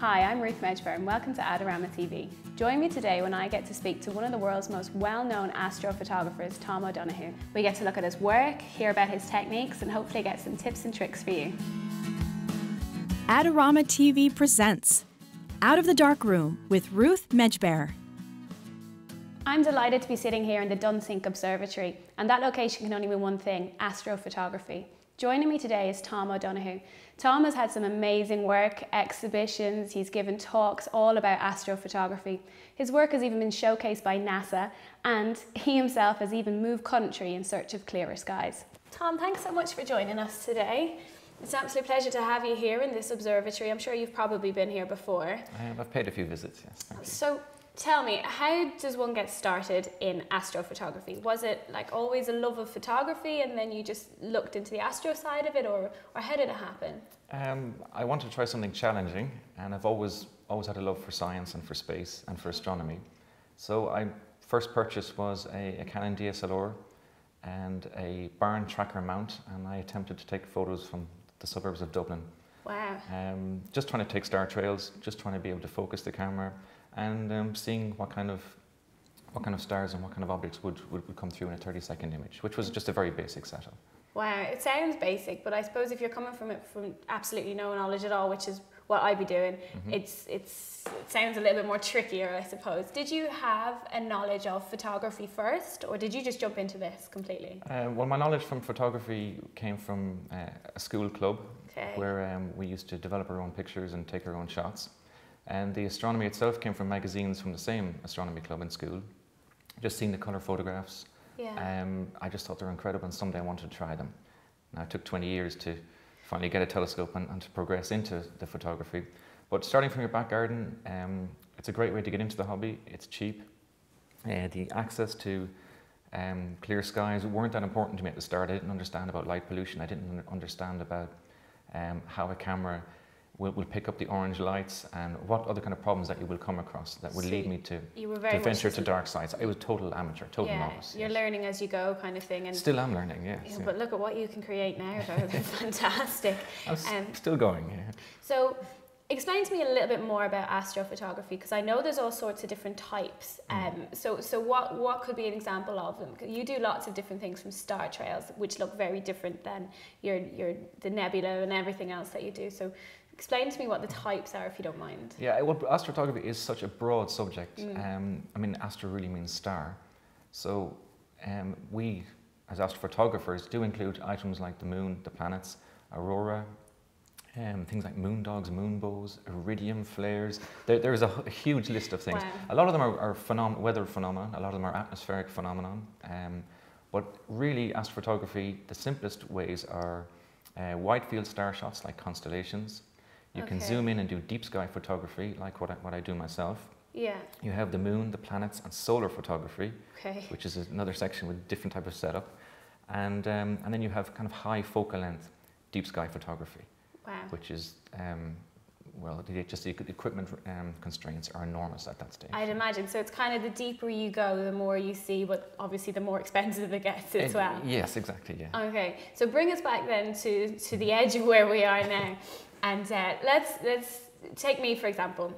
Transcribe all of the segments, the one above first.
Hi, I'm Ruth Medjber and welcome to Adorama TV. Join me today when I get to speak to one of the world's most well-known astrophotographers, Tom O'Donoghue. We get to look at his work, hear about his techniques and hopefully get some tips and tricks for you. Adorama TV presents Out of the Dark Room with Ruth Medjber. I'm delighted to be sitting here in the Dunsink Observatory and that location can only mean one thing, astrophotography. Joining me today is Tom O'Donoghue. Tom has had some amazing work, exhibitions, he's given talks all about astrophotography. His work has even been showcased by NASA and he himself has even moved country in search of clearer skies. Tom, thanks so much for joining us today. It's an absolute pleasure to have you here in this observatory. I'm sure you've probably been here before. Um, I've paid a few visits, yes. So Tell me, how does one get started in astrophotography? Was it like always a love of photography and then you just looked into the astro side of it or, or how did it happen? Um, I wanted to try something challenging and I've always, always had a love for science and for space and for astronomy. So I first purchase was a, a Canon DSLR and a barn tracker mount and I attempted to take photos from the suburbs of Dublin. Wow. Um, just trying to take star trails, just trying to be able to focus the camera and um, seeing what kind of what kind of stars and what kind of objects would, would, would come through in a 30 second image, which was just a very basic setup. Wow, it sounds basic, but I suppose if you're coming from it from absolutely no knowledge at all, which is what I'd be doing, mm-hmm. it's it's it sounds a little bit more trickier, I suppose. Did you have a knowledge of photography first, or did you just jump into this completely? Uh, well, my knowledge from photography came from uh, a school club okay. where um, we used to develop our own pictures and take our own shots. And the astronomy itself came from magazines from the same astronomy club in school. Just seeing the colour photographs, yeah. um, I just thought they were incredible and someday I wanted to try them. Now it took 20 years to finally get a telescope and, and to progress into the photography. But starting from your back garden, um, it's a great way to get into the hobby. It's cheap. Uh, the access to um, clear skies weren't that important to me at the start. I didn't understand about light pollution. I didn't understand about um, how a camera will, will pick up the orange lights and what other kind of problems that you will come across that would lead me to, to venture to dark sides. I was total amateur, total yeah, novice. You're yes. learning as you go kind of thing. And Still am learning, yes. Yeah, But look at what you can create now, though. Fantastic. I'm um, still going, yeah. So explain to me a little bit more about astrophotography because I know there's all sorts of different types. Mm. Um, so, so what what could be an example of them? You do lots of different things from star trails, which look very different than your your the nebula and everything else that you do. So, Explain to me what the types are, if you don't mind. Yeah, well, astrophotography is such a broad subject. Mm. Um, I mean, astro really means star. So um, we, as astrophotographers, do include items like the moon, the planets, aurora, um, things like moon dogs, moon bows, iridium flares. There, there's a, a, huge list of things. Wow. A lot of them are, are phenom weather phenomena. A lot of them are atmospheric phenomenon. Um, but really, astrophotography, the simplest ways are uh, wide field star shots like constellations, you okay. can zoom in and do deep sky photography, like what I, what I do myself. Yeah. You have the moon, the planets, and solar photography, okay. which is another section with different type of setup. And, um, and then you have kind of high focal length deep sky photography, wow. which is, um, well, just the equipment um, constraints are enormous at that stage. I'd imagine. So it's kind of the deeper you go, the more you see, but obviously the more expensive it gets as well. Yes, exactly, yeah. Okay, so bring us back then to, to the edge of where we are now. And uh, let's let's take me for example.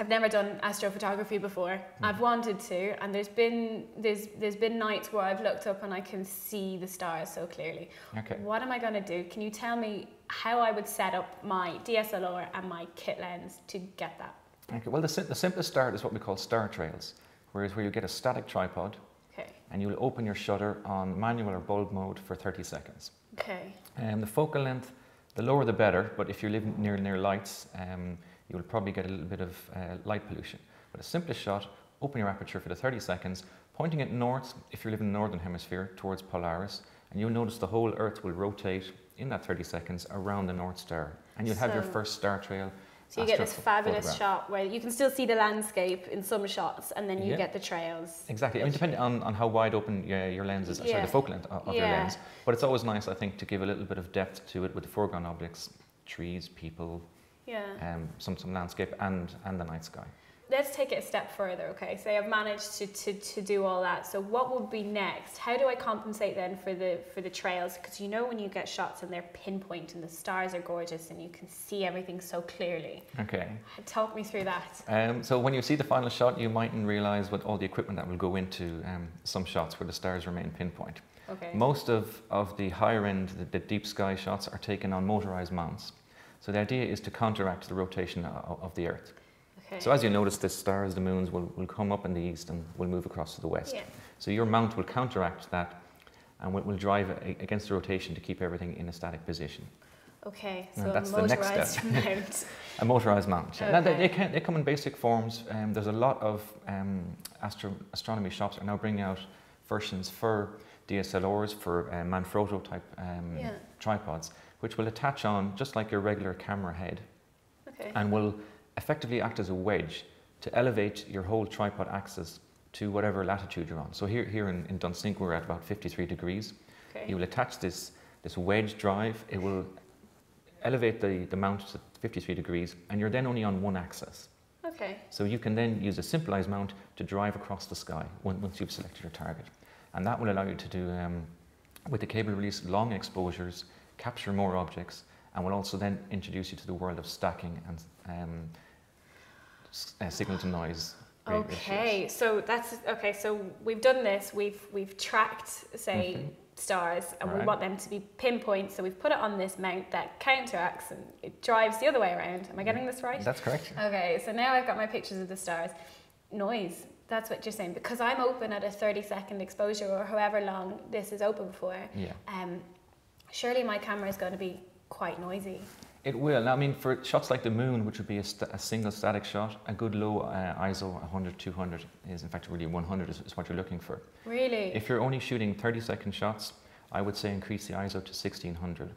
I've never done astrophotography before. Mm. I've wanted to, and there's been there's there's been nights where I've looked up and I can see the stars so clearly. Okay. What am I going to do? Can you tell me how I would set up my DSLR and my kit lens to get that? Okay. Well, the, the simplest start is what we call star trails, whereas where you get a static tripod. Okay. And you'll open your shutter on manual or bulb mode for 30 seconds. Okay. And the focal length the lower the better, but if you live near, near lights, um, you will probably get a little bit of uh, light pollution. But a simplest shot, open your aperture for the 30 seconds, pointing it north, if you're living in the northern hemisphere, towards Polaris, and you'll notice the whole Earth will rotate in that 30 seconds around the North Star. And you'll have your first star trail so you get this fabulous shot where you can still see the landscape in some shots and then you yeah. get the trails. Exactly. I mean, depending on, on how wide open your, your lens is, yeah. sorry, the focal length of, yeah. your lens. But it's always nice, I think, to give a little bit of depth to it with the foreground objects, trees, people, yeah. um, some, some landscape and, and the night sky. Let's take it a step further, okay? Say I've managed to, to, to do all that. So what would be next? How do I compensate then for the for the trails? Because you know when you get shots and they're pinpoint and the stars are gorgeous and you can see everything so clearly. Okay. Talk me through that. Um, so when you see the final shot, you mightn't realise what all the equipment that will go into um, some shots where the stars remain pinpoint. Okay. Most of, of the higher end, the, the deep sky shots are taken on motorised mounts. So the idea is to counteract the rotation of, of the Earth. Okay. So as you notice, the stars, the moons will, will come up in the east and will move across to the west. yeah. So your mount will counteract that and will, will drive against the rotation to keep everything in a static position. Okay. And So that's a the next motorized step. mount. A motorized mount. yeah. Now, they, they, can, they come in basic forms. Um, there's a lot of um, astro- astronomy shops are now bringing out versions for DSLRs, for uh, Manfrotto type um, Yeah. tripods, which will attach on just like your regular camera head Okay. and will effectively act as a wedge to elevate your whole tripod axis to whatever latitude you're on. So here, here in, in Dunsink, we're at about 53 degrees. Okay. You will attach this, this wedge drive. It will elevate the, the mount to 53 degrees, and you're then only on one axis. Okay. So you can then use a simplified mount to drive across the sky on- once you've selected your target. And that will allow you to do, um, with the cable release, long exposures, capture more objects, and will also then introduce you to the world of stacking and um, uh, signal to noise. Okay, so that's okay. So we've done this. We've we've tracked, say, Mhm. stars, and we want them to be pinpoint. So we've put it on this mount that counteracts and it drives the other way around. Am I getting this right? That's correct. Okay, so now I've got my pictures of the stars. Noise. That's what you're saying because I'm open at a 30 second exposure or however long this is open for. Yeah. Um, surely my camera is going to be quite noisy. It will. I mean, for shots like the moon, which would be a, st- a single static shot, a good low uh, ISO 100, 200 is in fact really 100 is, is what you're looking for. Really? If you're only shooting 30 second shots, I would say increase the ISO to 1600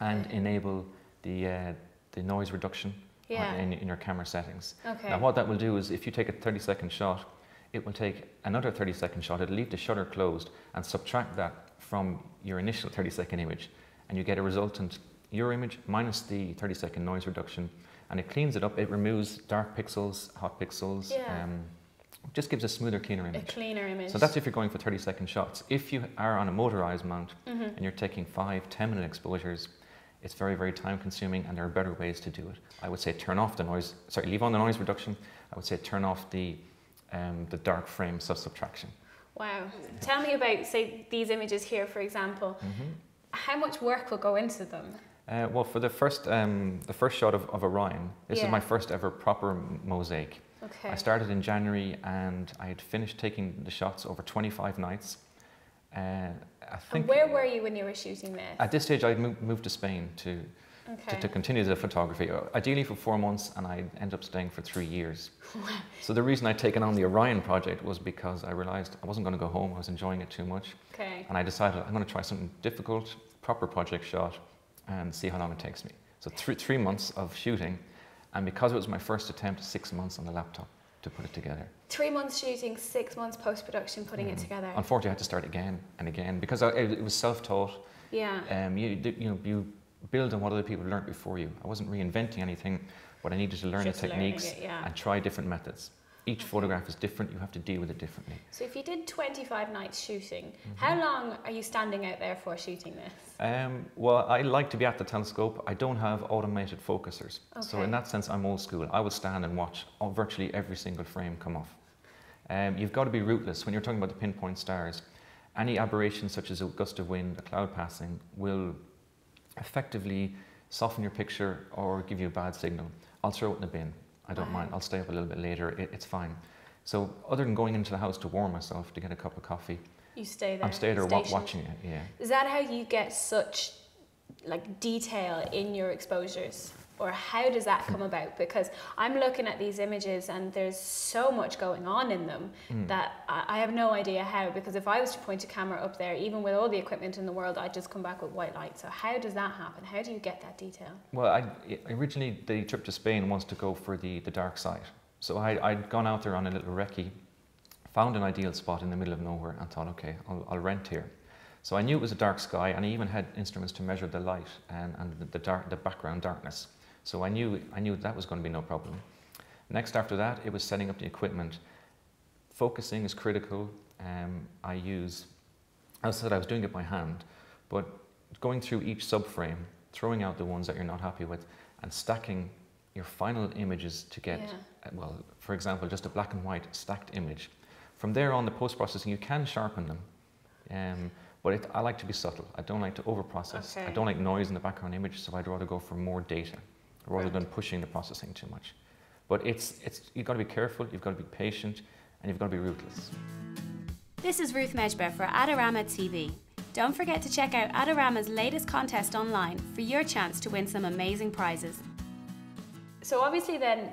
and enable the, uh, the noise reduction yeah. in, in your camera settings. Okay. Now, what that will do is if you take a 30 second shot, it will take another 30 second shot, it'll leave the shutter closed and subtract that from your initial 30 second image, and you get a resultant your image minus the 30 second noise reduction, and it cleans it up. It removes dark pixels, hot pixels, Yeah. um, just gives a smoother, cleaner image. a cleaner image. So that's if you're going for 30 second shots. If you are on a motorized mount Mhm. and you're taking five, 10 minute exposures, it's very, very time consuming and there are better ways to do it. I would say turn off the noise, sorry, leave on the noise reduction. I would say turn off the, um, the dark frame sub subtraction. Wow. Tell me about, say, these images here, for example. How much work will go into them? Uh, well, for the first, um, the first shot of, of Orion, this Yeah. is my first ever proper mosaic. Okay. I started in January and I had finished taking the shots over 25 nights. Uh, I think and where were you when you were shooting this? At this stage, I'd moved, moved to Spain to, okay. to, to continue the photography, uh, ideally for four months, and I ended up staying for three years. so the reason I'd taken on the Orion project was because I realised I wasn't going to go home, I was enjoying it too much, okay. and I decided I'm going to try something difficult, proper project shot, and see how long it takes me. So three, three months of shooting, and because it was my first attempt, six months on the laptop to put it together. Three months shooting, six months post production, putting it Mhm. together. Unfortunately, I had to start again and again because I, it, it was self-taught. yeah. Um, you, you know, you build on what other people learned before you. I wasn't reinventing anything, but I needed to learn Just the techniques it, yeah. and try different methods. Each photograph is different. You have to deal with it differently. So if you did 25 nights shooting, Mm-hmm. how long are you standing out there for shooting this? Um, well, I like to be at the telescope. I don't have automated focusers, so in that sense, I'm old school. I will stand and watch virtually every single frame come off. Um, you've got to be rootless when you're talking about the pinpoint stars. Any aberration such as a gust of wind, a cloud passing, will effectively soften your picture or give you a bad signal. I'll throw it in the bin. I don't mind. I'll stay up a little bit later. It, it's fine. So, other than going into the house to warm myself to get a cup of coffee, You stay there. I'm staying there wa- watching it. Yeah. Is that how you get such like detail in your exposures? Or how does that come about? Because I'm looking at these images and there's so much going on in them Mm. that I have no idea how. Because if I was to point a camera up there, even with all the equipment in the world, I'd just come back with white light. So how does that happen? How do you get that detail? Well, I, originally the trip to Spain was to go for the, the dark side. So I, I'd gone out there on a little recce, found an ideal spot in the middle of nowhere, and thought, okay, I'll, I'll rent here. So I knew it was a dark sky, and I even had instruments to measure the light and, and the, the, dark, the background darkness. So I knew, I knew that was going to be no problem. Next, after that, it was setting up the equipment. Focusing is critical. Um, I use, as I said, I was doing it by hand, but going through each subframe, throwing out the ones that you're not happy with, and stacking your final images to get, Yeah. uh, well, for example, just a black and white stacked image. From there on, the post processing, you can sharpen them, um, but it, I like to be subtle. I don't like to over process. I don't like noise in the background image, so I'd rather go for more data rather Right. than pushing the processing too much. But it's, it's, you've got to be careful, you've got to be patient, and you've got to be ruthless. This is Ruth Medjber for Adorama TV. Don't forget to check out Adorama's latest contest online for your chance to win some amazing prizes. So obviously then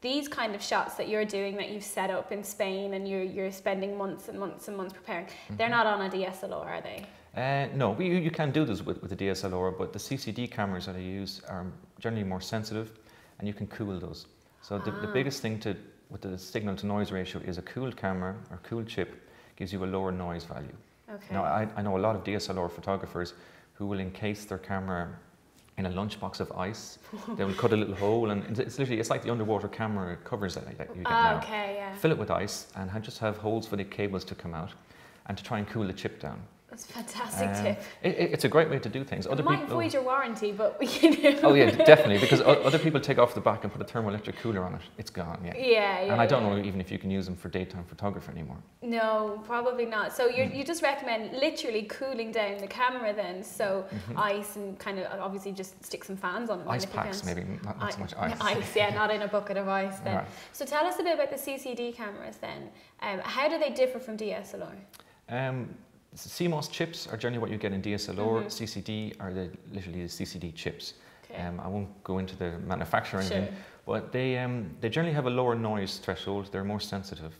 these kind of shots that you're doing that you've set up in Spain and you're, you're spending months and months and months preparing, they're mm-hmm. not on a DSLR, are they? Uh, no, we, you can do this with, with the DSLR, but the CCD cameras that I use are generally more sensitive and you can cool those. So the, the Ah. biggest thing to, with the signal to noise ratio is a cooled camera or cooled chip gives you a lower noise value. Okay. Now, I, I know a lot of DSLR photographers who will encase their camera in a lunchbox of ice. they will cut a little hole, and it's- it's literally it's like the underwater camera covers that, that you get Ah, now. okay, yeah. Fill it with ice and just have holes for the cables to come out, and to try and cool the chip down. That's a fantastic Um, tip. it, it- it's a great way to do things. It Other might people, void your warranty, but we can. oh yeah, definitely, because other people take off the back and put a thermoelectric cooler on it. It's gone, yeah. Yeah, yeah. and I don't yeah. know even if you can use them for daytime photography anymore. No, probably not. So Mm. you you just recommend literally cooling down the camera then, so ice and kind of obviously just stick some fans on it. Ice packs, maybe not, not so much ice. Ice, yeah, not in a bucket of ice then. Right. So tell us a bit about the CCD cameras then. Um, how do they differ from DSLR? Um, CMOS chips are generally what you get in DSLR. Mhm. CCD are the literally the CCD chips. Okay. Um, I won't go into the manufacturer or sure. anything, but they um, they generally have a lower noise threshold. They're more sensitive,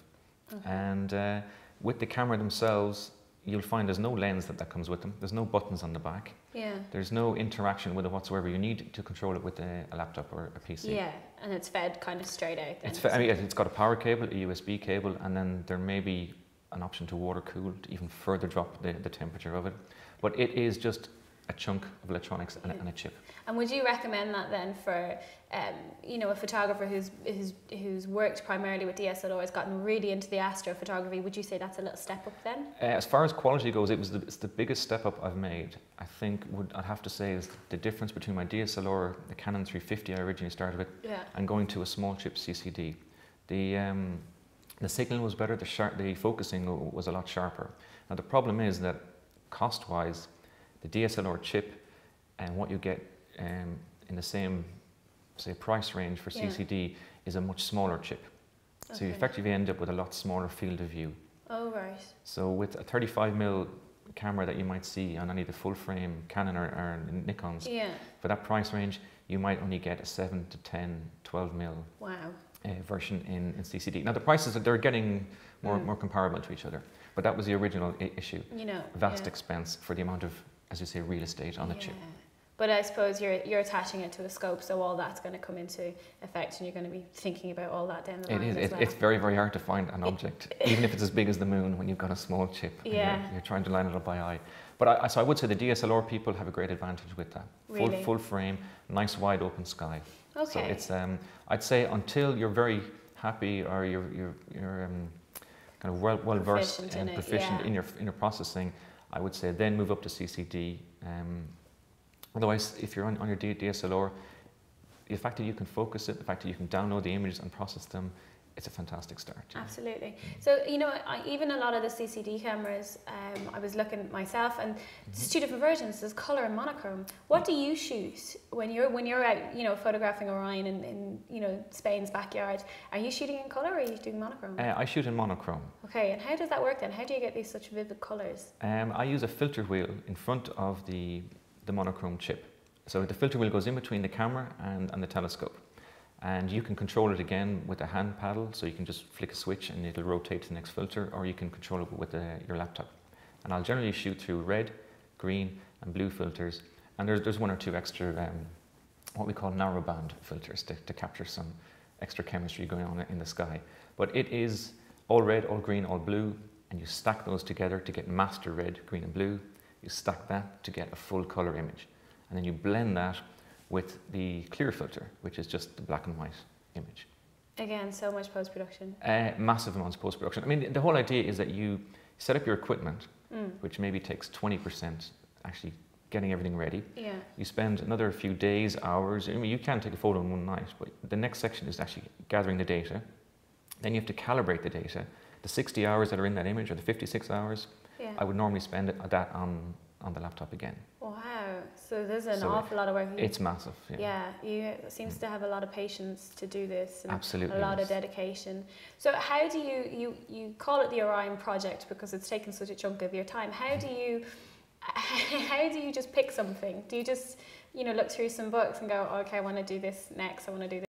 Okay. and uh, with the camera themselves, you'll find there's no lens that, that comes with them. There's no buttons on the back. yeah. There's no interaction with it whatsoever. You need to control it with a, a laptop or a PC. Yeah, and it's fed kind of straight out. Then. It's, fa- I mean, it's got a power cable, a USB cable, and then there may be an option to water cool to even further drop the, the temperature of it. But it is just a chunk of electronics and, a- and a chip. And would you recommend that then for, um, you know, a photographer who's, who's who's worked primarily with DSLR, has gotten really into the astrophotography? Would you say that's a little step up then? Uh, as far as quality goes, it was the, it's the biggest step up I've made. I think would I'd have to say is the difference between my DSLR, the Canon 350 I originally started with, Yeah. and going to a small chip CCD. The um, the signal was better. The sharp, the focusing was a lot sharper. Now the problem is that cost-wise, the DSLR chip and what you get um, in the same say price range for Yeah. CCD is a much smaller chip. So you effectively end up with a lot smaller field of view. Oh right. So with a 35 mm camera that you might see on any of the full frame Canon or, or Nikons, Yeah. for that price range, you might only get a 7 to 10, 12 mm Wow. Uh, version in, in CCD. Now the prices are they're getting more Mm. more comparable to each other, but that was the original I- issue. You know. Vast yeah. expense for the amount of, as you say, real estate on the chip. But I suppose you're you're attaching it to a scope, so all that's going to come into effect, and you're going to be thinking about all that down the line is. as It, well. It's very, very hard to find an object, even if it's as big as the moon, when you've got a small chip. and Yeah. You're, you're trying to line it up by eye. But I, so I would say the DSLR people have a great advantage with that. Full, Really? full frame, nice wide open sky. So it's. Um, I'd say until you're very happy or you're you're, you're um, kind of well well versed Proficient in and proficient yeah. in your in your processing, I would say then move up to CCD. Um, otherwise, if you're on, on your DSLR, the fact that you can focus it, the fact that you can download the images and process them, it's a fantastic start. Absolutely. So you know, I, even a lot of the CCD cameras, um, I was looking at myself, and there's two different versions. There's color and monochrome. What do you shoot when you're when you're out, you know, photographing Orion in, in you know Spain's backyard? Are you shooting in color or are you doing monochrome? Uh, I shoot in monochrome. okay, and how does that work then? How do you get these such vivid colors? Um, I use a filter wheel in front of the, the monochrome chip. So the filter wheel goes in between the camera and, and the telescope. And you can control it again with a hand paddle, so you can just flick a switch and it'll rotate to the next filter, or you can control it with uh your laptop. And I'll generally shoot through red, green, and blue filters. And there's, there's one or two extra, um, what we call narrowband filters to, to capture some extra chemistry going on in the sky. But it is all red, all green, all blue, and you stack those together to get master red, green, and blue. You stack that to get a full color image. And then you blend that with the clear filter, which is just the black and white image. Again, so much post production. Uh, massive amounts of post production. I mean, the whole idea is that you set up your equipment, Mm. which maybe takes 20% actually getting everything ready. Yeah. You spend another few days, hours. I mean, you can take a photo in one night, but the next section is actually gathering the data. Then you have to calibrate the data. The 60 hours that are in that image, or the 56 hours, Yeah. I would normally spend that on, on the laptop again. So there's an So awful lot of work. You- It's massive. Yeah, yeah, you seems to have a lot of patience to do this and absolutely. a lot yes. of dedication. So how do you, you you call it the Orion project because it's taken such a chunk of your time. How do you how do you just pick something? Do you just you know look through some books and go, okay, I want to do this next. I want to do this.